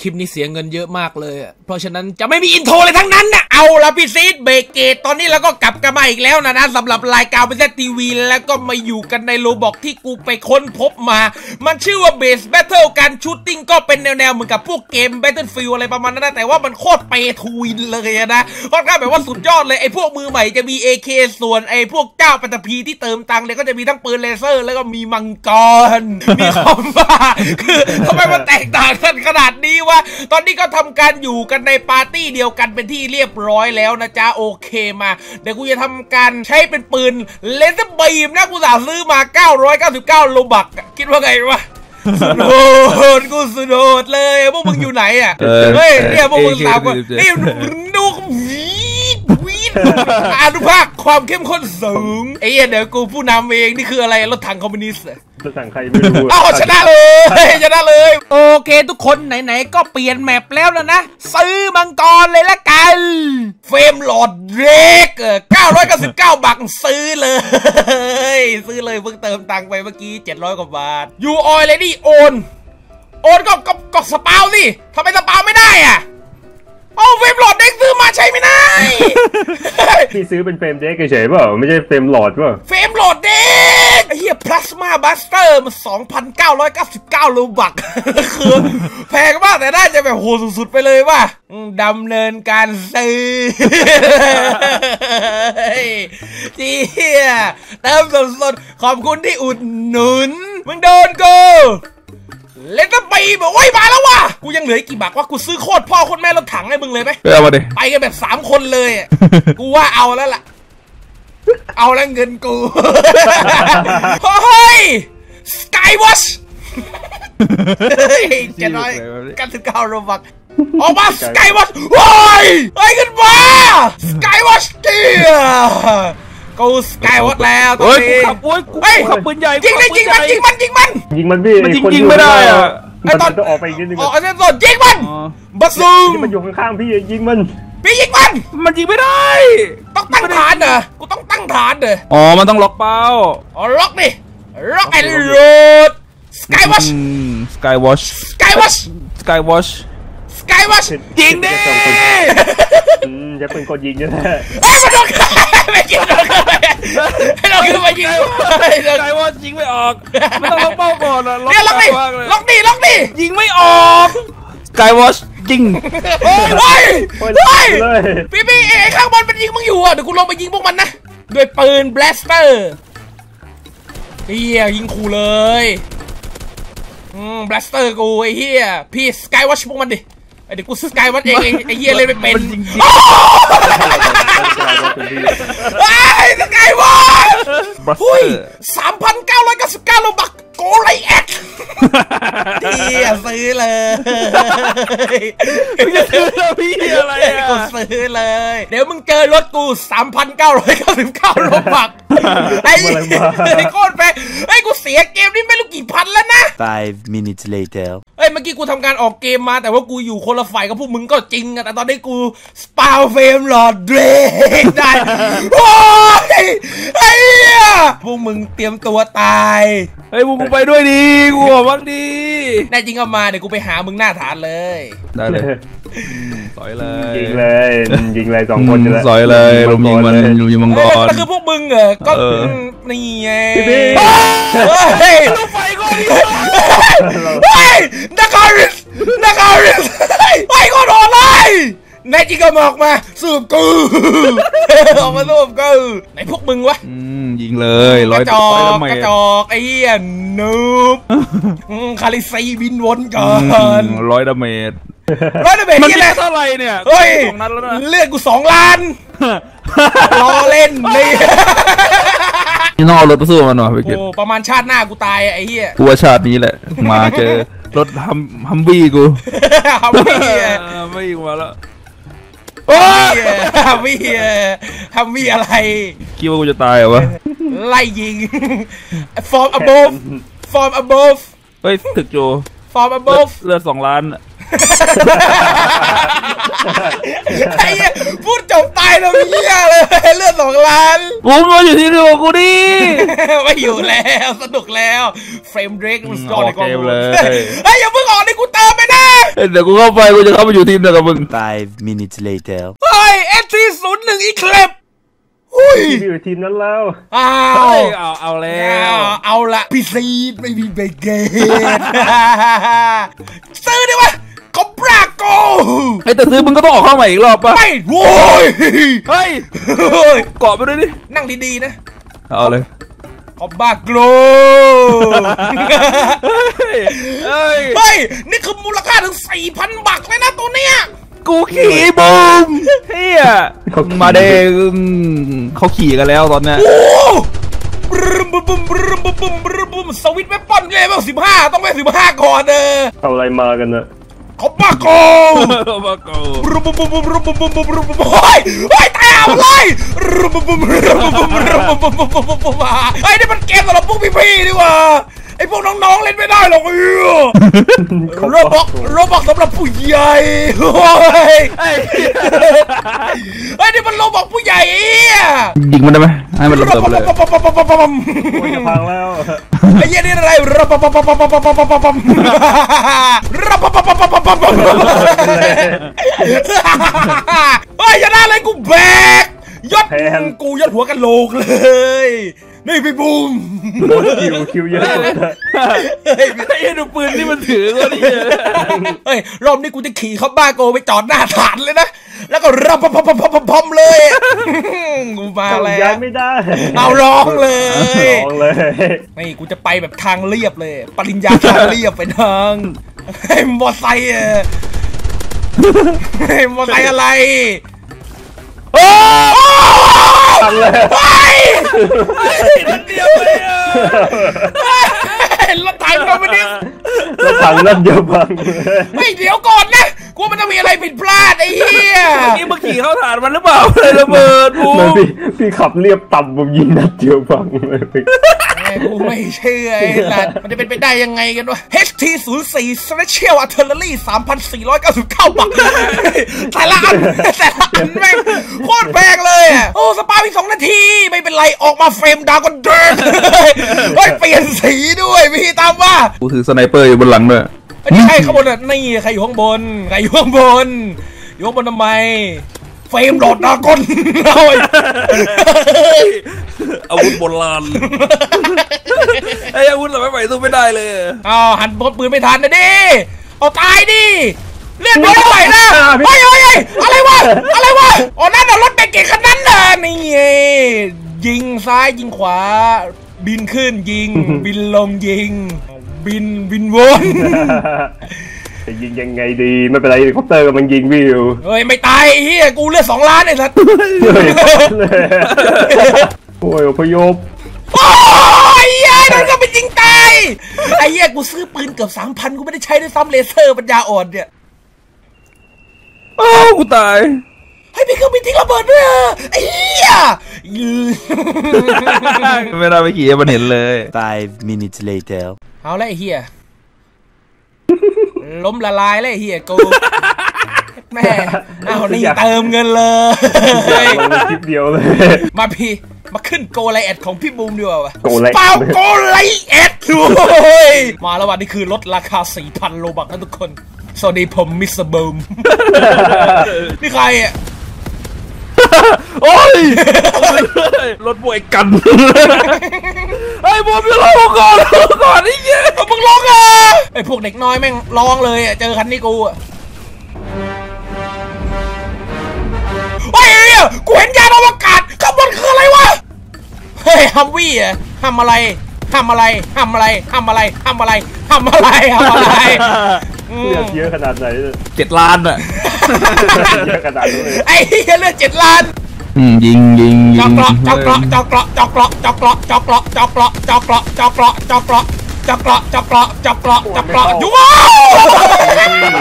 คลิปนี้เสียเงินเยอะมากเลยอะเพราะฉะนั้นจะไม่มีอินโทรเลยทั้งนั้นนะเอาละพี่ซีดเบรกเกตตอนนี้เราก็กลับกันมาอีกแล้วนะนะสำหรับรายการเป็นทีวี แล้วก็มาอยู่กันในโลบอกที่กูไปค้นพบมา มันชื่อว่าเบสแบทเทิลการชูตติ้งก็เป็นแนวๆ เหมือนกับพวกเกม Battlefield อะไรประมาณนั้นนะแต่ว่ามันโคตรเปทวินเลยอะนะค่อนข้างแบบว่าสุดยอดเลยไอ้พวกมือใหม่จะมี AK ส่วนไอ้พวกเจ้าปัตตภีที่เติมตังค์เนี่ยก็จะมีทั้งปืนเลเซอร์ แล้วก็มีมังกรมีคอมบ้าคือทำไมมันแตกต่างกันขนาดนี้วะ ตอนนี้ก็ทำการอยู่กันในปาร์ตี้เดียวกันเป็นที่เรียบร้อยแล้วนะจ๊ะโอเคมา เดี๋ยวกูจะทำการใช้เป็นปืนเลเซอร์บีมนะกูสั่งซื้อมา 999โลบักอะคิดว่าไงวะสุดโหดกูสุดโหดเลยพวกมึงอยู่ไหนอะเออเฮ้ยเนี่ยพวกมึง AK สามคน47นี่ดูวีดวีดอนุภาคความเข้มข้นสูงไอ้เหี้ยเดี๋ยวกูผู้นำเองนี่คืออะไรรถถังคอมมิวนิสต์เหรอ จะสั่งใครไม่รู้อ้าวชนะเลยชนะเลย โอเคทุกคนไหนๆก็เปลี่ยน map แล้วนะนะ ซื้อมังกรเลยละกัน Flamelord Drake เออ999 บาทซื้อเลย ซื้อเลยเพิ่งเติมตังค์ไปเมื่อกี้ 700 กว่าบาท You already own โอนก็ก็ก็ spawn สิทำไม spawn ไม่ได้อะโอ้ Flamelord Drake ซื้อมาใช้ไม่ได้ พี่ซื้อเป็นเฟรมเด็กเฉยๆเปล่าไม่ใช่เฟรมหลอดเปล่าเฟรมโหลดเด็ก ไอ้เหี้ยพลาสมาบัสเตอร์มัน2,999โลบัก คือแพงมากแต่น่าจะแบบโหสุดๆไปเลยว่ะอืมดำเนินการซื้อเจียเติมสดๆ ขอบคุณที่อุดหนุน มึงโดนกูเล่นก็ไปบอกโอ้ยมาแล้วว่ะ กูยังเหลืออีกกี่บักวะกูซื้อโคตรพ่อโคตรแม่รถถังให้มึงเลยไหมไปเอามาดิ ไปกันแบบสามคนเลยอะกูว่าเอาแล้วล่ะ เอาแล้วเงินกูเฮ้ยสกายวอชเฮ้ยเจ็ดร้อยเก้าสิบเก้าโรบักออกมาสกายวอชเฮ้ยเฮ้ยขึ้นมาสกายวอชเกียกูสกายวอชแล้วตอนโอ้ยกูนี้ขับโอ้ยกูเฮ้ยขับปืนใหญ่ยิงเลยยิงมันยิงมันยิงมันยิงมันพี่มันยิงคนยิงไม่ได้อะมันมันต้องออกไปอีกนิดนึงออกอันนี้สดยิงมันอ๋อบัสซูมที่มันอยู่ข้างๆพี่ยิงมัน พี่ยิงมัน มันยิงไม่ได้ต้องตั้งฐานเหรอกูต้องตั้งฐานเหรออ๋อ มันต้องล็อกเป้า อ๋อ ล็อกดิล็อกไอ้โรดสกายวอชสกายวอชสกายวอชสกายวอชสกายวอชยิงดิอืมจะเป็นคนยิงเนี่ยแหละเฮ้ยมันโดนไม่ยิงโดนให้เราขึ้นมายิงสกายวอชยิงไม่ออกมันต้องล็อกเป้าก่อนอะเนี่ยล็อกดิเป้ามากเลยล็อกดิล็อกดิยิงไม่ออกสกายวอช ยิงเฮ้ยเฮ้ยโอ้ยเฮ้ยเลยพี่พี่ไอ้ข้างบนมันยิงมึงอยู่อะเดี๋ยวกูลงไปยิงพวกมันนะด้วยปืนแบลสเตอร์เฮียยิงขู่เลยอืมแบลสเตอร์กูไอ้เฮียพี่สกายวอชพวกมันดิ ไอ้เดี๋ยวกูสกายวอชเองเองไอ้เฮียเล่นไม่เป็นมันยิงโอ้ไอ้สกายวอชบรัสเตหุ้อยร์สามพันเก้าร้อยเก้าสิบเก้า Robux Goliath เหี้ยซื้อเลยจะซื้อแล้วพี่อะไรอะกูซื้อเลย เดี๋ยวมึงเจอรถกูสามพันเก้าร้อยเก้าสิบเก้า Robux ไอ้อะไรวะไอ้โคตรแพงไอ้กูเสียเกมนี้ไม่รู้กี่พันแล้วนะ Five minutes later. เอ้ยเมื่อกี้กูทำการออกเกมมาแต่ว่ากูอยู่คนละฝ่ายกับพวกมึงก็จริงอะแต่ตอนนี้กู spawn Flamelord Drakeกได้โอ้ยไอ้เหี้ยพวกมึงเตรียมตัวตายเฮ้ยมึงไปด้วยดิกูบอกว่าดีแน่จริงเอามาเดี๋ยวกูไปหามึงหน้าฐานเลยได้เลยสอยเลยยิงเลยยิงเลยสองคนอืมสอยเลยลุมยิงมันลุมยิงมังกเอ้ยรแล้วคือพวกมึงเหรอก็เอออืมนี่ไงพี่พี่เฮ้ยไฟก่อนเฮ้ยนักการิส นักการิสเฮ้ยไอ้ก็โดนเลยแน่จริงก็มาออกมาสูบกูออกมาสูบกูไหนพวกมึงวะอืมยิงเลยร้อยกระจอกร้อยละเมกตระรจอกไอ้เหี้ยนูบอืมคาริซีบินวนก่อนร้อยดาเมจร้อยดาเมจมันนี่มีแหละเท่าไหร่เนี่ยเฮ้ยสองนัดแล้วนะเลือดกูสองล้านรอเล่นนี่ นี่ต้องเอารถไปสู้มันหน่อยไปเก็บโอ้ประมาณชาติหน้ากูตายอะไอ้เหี้ยกูว่าชาตินี้แหละ มาเจอรถฮัมฮัมบี้กูฮัมวี่อะฮัมบี้กูมาแล้วฮัมวี่อะฮัมวี่อะไรคิดว่ากูจะตายเหรอวะไล่ยิง from above from above เฮ้ยถึกโจ from เลือด above เลือดสองล้านอะ ไอ้เหี้ยพูดจบตายแล้วเหี้ยเลยเลือดสองล้านกูมาอยู่ที่เดียวกับกูดิ ไม่อยู่แล้วสนุกแล้วเฟรมเดรกมันสกอร์ในกองออกเกมเลยเฮ้ยอย่าเพิ่งออกในกูเติมไปนะเดี๋ยวกูเข้าไปกูจะเข้าไปอยู่ทีมเดียวกับมึง Five minutes later. เฮ้ยเอทีศูนย์หนึ่งอีเคลปอุ้ยพี่อยู่ทีมนั้นแล้วอ้าเฮ้วยเอาเอาแล้เอาวเอาละพี่ซีดไม่มีเบเกตซื้อได้วะ คอมปราโกไอ้แต่ซื้อมึงก็ต้องออกเข้าใหม่อีกรอบป่ะไม่โว้ยเฮ้ยเฮ้ยเกาะไปด้วยดินั่งดีๆนะ เอาเลยคอมบาโกลเฮ้ยเฮ้ยเฮ้ยนี่คือมูลค่าถึง4,000บาทเลยนะตัวเนี้ย กูขี่บูมเหี้ยมาเด้งเขาขี่กันแล้วตอนเนี้ยโอ้บรึมบึมบึมบรึมบึมบึมบรึมบึม switch weapon level 15ต้องไป15ก่อนเออเอาอะไรมากันนะ คอมบาโกมาโกบรึมบึมบึมบึมบรึมบึมบึมบึมบรึมบึมเฮ้ยเฮ้ยตายเอาเลยบรึมบึมบึมบรึมบึมบึมบรึมบึมบึมบึมบึมบึมบึมเฮ้ยนี่มันเกมสำหรับพวกพี่ๆดีกว่า ไอพวกน้องๆเล่นไม่ได้หรอกเออรบกรบกสำหรับผู้ใหญ่เฮ้ยไอ้นี่มันรบกผู้ใหญ่ยิงมันได้ไหมให้มันระเบิดเลยจะพังแล้วไอ้เหี้ยนี่อะไรระบบบบบบบระบบบเฮ้ยชนะเรยกูแบกยศกูยศหัวกันโลกเลย นี่พี่บูมโดนคิวคิวเยอะสุดอะเฮ้ยไอ้ดูปืนที่มันถือก็ดิเฮ้ยรอบนี้กูจะขี่เข้าบ้านโกไปจอดหน้าฐานเลยนะ แล้วก็รับปั๊บปั๊บปั๊บปั๊บปั๊บเลยกูมาแล้ย้ายวไม่ได้ เอาร้องเลยร้องเลยนี่กูจะไปแบบทางเรียบเลย ปริญญาทางเรียบไปทางไอ้มอไซค์อะไอ้มอไซค์อะไรโอ้ พังเลยไปนิดเดียวเลยอะรถถังเราไม่ได้แล้วพังนั่นเดียวพังไม่เดี๋ยวก่อนนะ กูว่ามันจะมีอะไรผิดพลาดไอ้เหี้ยนี่มึงขี่เข้าฐานมันหรือเปล่าเลยระเบิดบูมันมพี่พี่ขับเรียบต่ำผมยิงนัดเดียวพังเลยแม่กูไม่เชื่อไอ้สัตว์มันจะเป็นไปได้ยังไงกันวะ HT 0 4 Special Artillery 3,499 บาทแต่ละอันแต่ละอันแม่งโคตรแพงเลยอะโอ้สปาอีกสองนาที ไม่เป็นไร ออกมาเฟรมดาวกันเดินเฮ้ยเปลี่ยนสีด้วยพี่ตามว่ากูถือสไนเปอร์อยู่บนหลังด้วยไอ้นี่ใครข้างบนอะนี่ใครอยู่ข้างบนใครอยู่ข้างบนอยู่ข้างบนทำไมเฟรมโดดดากอนเอาไอ้อาวุธโบราณไอ้อาวุธเราไม่ไหวสู้ไม่ได้เลยอ้าวหันบนปืนไม่ทันนะดิเอาตายดิเลือดน้อยเท่าไหร่นะเฮ้ยเฮ้ยเฮ้ยอะไรวะอะไรวะอ๋อนั่นน่ะรถแบกเกตคันนั้นน่ะนี่ไงยิงซ้ายยิงขวา บินขึ้นยิง บินลงยิง บินบินวนจะยิงยังไงดีไม่เป็นไรเฮลิคอปเตอร์กำลังยิงวิวเฮ้ยไม่ตายไอ้เหี้ยกูเลือดสองล้านไอ้สัสโอ้ยอพยพโอ้ยเฮ้ยนั่นก็เป็นยิงตายไอ้เหี้ยกูซื้อปืนเกือบสามพันกูไม่ได้ใช้ด้วยซ้ำเลเซอร์ปัญญาอ่อนเนี่ยอ้าวกูตายเฮ้ยมีเครื่องบินทิ้งระเบิดด้วยเหรอไอ้เหี้ยยืนไม่ได้ไปขี่ให้มันเห็นเลย Five minutes later. เอาละไอ้เหี้ยล้มละลายแล้วไอ้เหี้ยกูแม่เอานี่เติมเงินเลยลงในคลิปเดียวเลย มาพี่มาขึ้น Goliath ของพี่บูมดีกว่าวะโกไลเปล่า Goliath ด้วยมาแล้ววันนี้คือลดราคา 4,000 Robux นะทุกคน สวัสดีผมมิสเตอร์บูมนี่ใครอะ โอ้ยรถบวยกันไอ้บอมจะรอก่อนรอก่อนไอ้เหี้ยเอามึงร้องอะไอพวกเด็กน้อยแม่งร้องเลยอะเจอคันนี้กูอะเฮ้ยเหี้ยกูเห็นยานอวกาศข้างบนคืออะไรวะเฮ้ยฮัมวี่อะทำอะไรทำอะไรทำอะไรทำอะไรทำอะไรทำอะไรทำอะไรอืมเลือดเยอะขนาดไหนเนี่ยเจ็ดล้านอะ เยอะขนาดนี้เลยไอ้เหี้ยเลือดเจ็ดล้านอืมยิงยิงยิจองกเกาะจอกเกาะจอกเกาะจอกเกาะจอกเกาะจอกเกาะจอกเกาะจอกเกาะจอกเกาะจอกเกาะจอกเกาะจอกเกาะจอกเกาะจอกเกาะอยู่ว้าว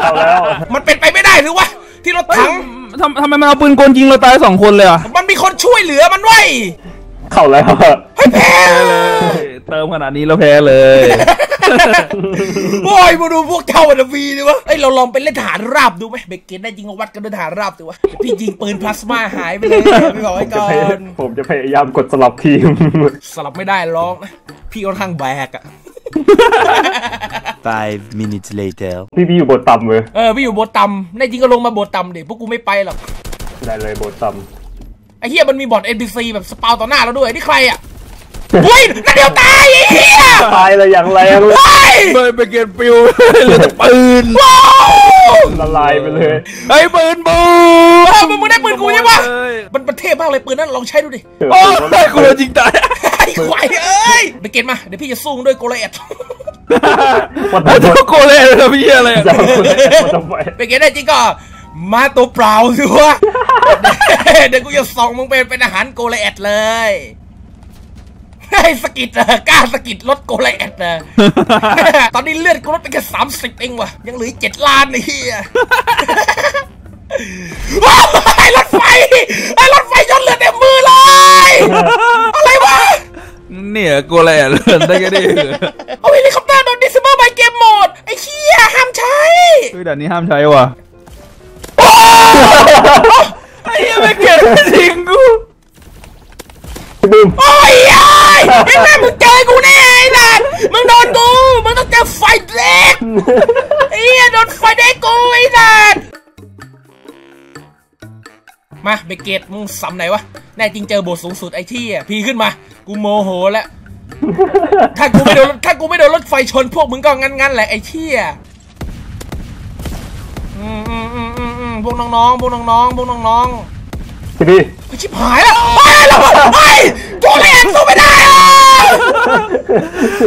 เข้าแล้วมันเป็นไปไม่ได้หรือวะที่รถถังทำทำไมมันเอาปืนกลยิงเราตายสองคนเลยอะมันมีคนช่วยเหลือมันไว้ยเข้าแล้วให้แพ้เติมขนาดนี้แล้วแพ้เลย โอ้ยมาดูพวกเจ้าวันวีดิวะเอ้ยเราลองไปเล่นฐานราบดูไหมเบเกนได้ยิงเอาวัดกันด้วยฐานราบดูวะเดี๋ยวพี่ยิงปืนพลาสมาหายไปเลยไม่บอกผไว้มจะก่อพยายนผมจะพยายามกดสลับทีมสลับไม่ได้ร้องนะพี่ค่อนข้างแบกอะ Five minutes later. พี่พี่อยู่บนต่ำเลยเออพี่อยู่โบสถ์ต่ำแน่จริงก็ลงมาโบสถ์ต่ำดิพวกกูไม่ไปหรอกได้เลยบนต่ไอ้เฮียมันมีบอร์ด NPC แบบสปาวต่อหน้าเราด้วยนี่ใครอะ เฮ้ยนั่นเดียวตายไอ้เฮียำตายเลยอย่างแรงเลยเฮ้ยเบยไปเกตปิวเหลือแต่ปืนว้าวละลายไปเลยไอ้ปืนบูเออมึงมึงได้ปืนกูใช่ปะเอ้ยมันมันเท่มากเลยปืนนั้นลองใช้ดูดิโอ้ยกูโดนยิงตายไอ้ควายเอ้ยไปเกณฑ์มาเดี๋ยวพี่จะสู้มึงด้วยโกลเอตวัดไอ้ตะตัวโกเล่เลยพี่อะไรอะจะวัดตะไฟไปเกณฑ์ได้จริงก็มาตัวเปล่าสิวะเดี๋ยวกูจะส่งมึงเป็นเป็นอาหารโกลเอตเลย ไอ้สกิดเออกล้าสกิดรถโกลเอตเออตอนนี้เลือดกูลดไปแค่สามสิบเองว่ะยังเหลือเจ็ดล้านไอ้เหี้ยว้าวไอ้รถไฟไอ้รถไฟยนต์เลือดเต็มมือเลยอะไรวะเนี่ยโกเล่เลื่อนได้แค่นี้เอาเฮลิคอปเตอร์โดนดิสเบอร์ไบเกมโหมดไอ้เชี่ยห้ามใช้เฮ้ยด่านนี้ห้ามใช้ว่ะไอ้เหี้ยังไม่เก็ตจริงกู พี่บูมโอ้ยไอ้ไอ้แม่มึงเจอกูแน่ไอ้นัทมึงโดนกู มึงต้องเจอไฟเด็กไอ้เหี้ยโดนไฟเด็กกูไอ้นัทมาเบเกตมึงสำไหนวะ แน่จริงเจอบทสูงสุดไอ้ที่อะพี่ขึ้นมา กูโมโหแล้ว ถ้ากูไม่โดนถ้ากูไม่โดนรถไฟชนพวกมึงก็งั้นๆแหละไอ้เที่ยอืมอืมอืมอืมอืมพวกน้องๆ พวกน้องๆ พวกน้องพี่พี่ๆไอ้ชิบหายแล้วไปแล้วไปโจเล่นสู้ไม่ได้อะ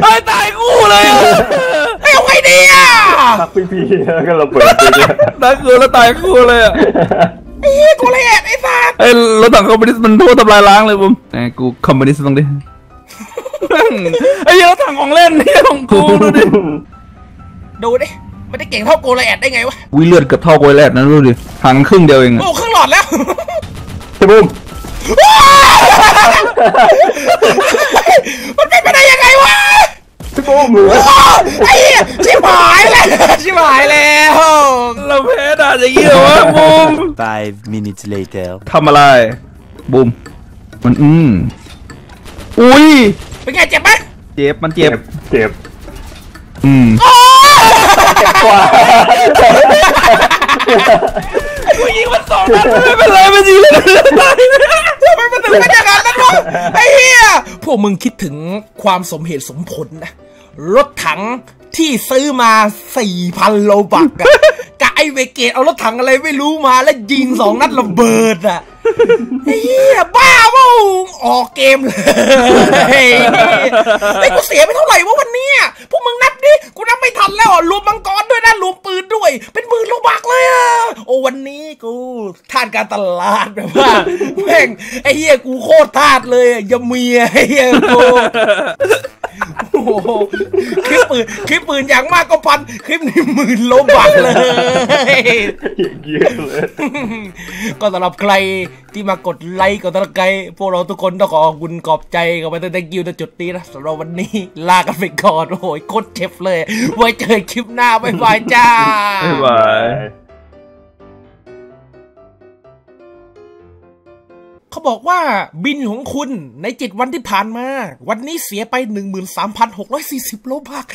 ไอ้ตายกูเลยอะไอ้เอาไงดีอะทักพี่พี่แล้วก็ระเบิดไปเลยตายกูแล้วตายกูเลยอะไอ้เหี้ยโจเล่นไอ้สัสไอ้รถถังคอมมิวนิสต์มันโทษทำลายล้างเลยผมไอ้กูคอมมิวนิสต์ต้องดิไอ้เหี้ยรถถังของเล่นเนี่ยของกูดูดิดูดิไม่ได้เก่งเท่าโกลแอดได้ไงวะวิเลือดเกับเท่าโกยแลดนะดูดิหังครึ่งเดียวเองอะโอ้ครึ่งหลอดแล้วพี่บูม มันเป็นไปได้ยังไงวะพี่บูมเหลือไอ้เหี้ยชิบหายแล้วชิบหายแล้วเราแพ้ด่านอย่างนี้เหรอวะบูม Five minutes later. ทำอะไรบูมมันอืมอุ้ยเป็นไงเจ็บไหมเจ็บมันเจ็เจ็บบเจ็บอืมกว่ากูยิงมันสองนัดไม่เป็นไรมันยิงเลย พวกมึงคิดถึงความสมเหตุสมผลนะ รถถังที่ซื้อมา4,000 Robux อะกับไอเวเกตเอารถถังอะไรไม่รู้มาแล้วยิงสองนัดระเบิดอะเหี้ยบ้าเปล่าออกเกมเลยไอ้กูเสียไปเท่าไหร่วะวันนี้พวกมึงนับดิ กูนับไม่ทันแล้วอะรวมมังกรด้วยนะรวม ด้วย เป็นหมื่น Robux เลยอะโอ้วันนี้กูทาสการตลาดแบบว่าแม่งไอ้เหี้ยกูโคตรทาสเลยอะอย่าเมียไอ้เหี้ยกู โอ้โหคลิปปืนคลิปปืนอย่างมากก็พันคลิปนี้หมื่น Robux เลย เยอะเลย ก็สำหรับใครที่มากดไลค์กดติดตามพวกเราทุกคนต้องขอขอบคุณขอบใจกับไปตั้งแต่กิวจุดนี้นะสำหรับวันนี้ลากันไปก่อนโอ้โหโคตรเจ็บเลย ไว้เจอคลิปหน้าบ๊ายบายจ้า บ๊ายบาย เขาบอกว่าบินของคุณในเจ็ดวันที่ผ่านมา วันนี้เสียไปหนึ่งหมื่นสามพันหกร้อยสี่สิบโลบัก